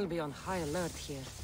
I'll be on high alert here.